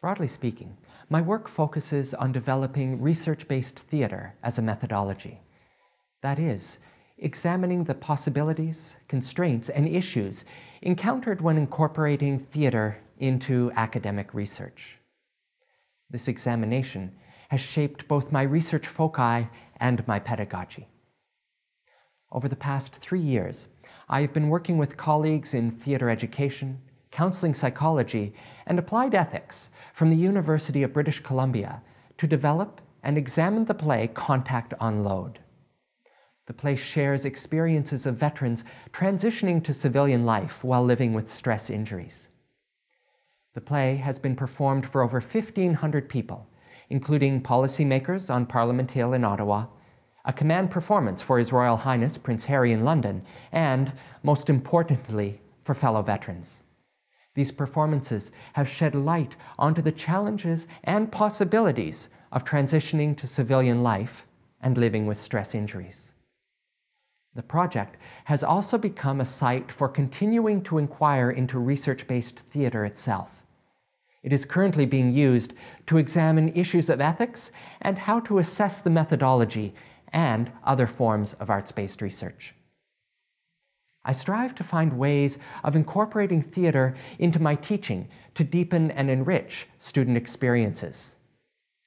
Broadly speaking, my work focuses on developing research based theater as a methodology. That is, examining the possibilities, constraints, and issues encountered when incorporating theater into academic research. This examination has shaped both my research foci and my pedagogy. Over the past three years, I have been working with colleagues in theater education, counseling psychology, and applied ethics from the University of British Columbia to develop and examine the play Contact!Unload. The play shares experiences of veterans transitioning to civilian life while living with stress injuries. The play has been performed for over 1,500 people, including policymakers on Parliament Hill in Ottawa, a command performance for His Royal Highness Prince Harry in London, and, most importantly, for fellow veterans. These performances have shed light onto the challenges and possibilities of transitioning to civilian life and living with stress injuries. The project has also become a site for continuing to inquire into research based theater itself. It is currently being used to examine issues of ethics and how to assess the methodology and other forms of arts based research. I strive to find ways of incorporating theater into my teaching to deepen and enrich student experiences.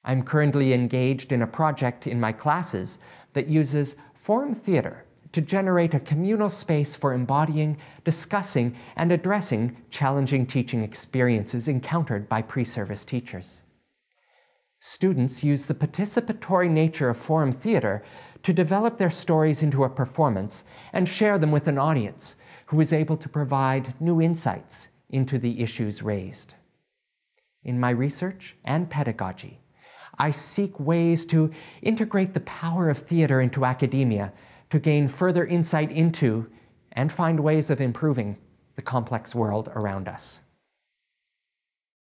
I'm currently engaged in a project in my classes that uses forum theater to generate a communal space for embodying, discussing, and addressing challenging teaching experiences encountered by pre service teachers. Students use the participatory nature of forum theater to develop their stories into a performance and share them with an audience who is able to provide new insights into the issues raised. In my research and pedagogy, I seek ways to integrate the power of theater into academia to gain further insight into and find ways of improving the complex world around us.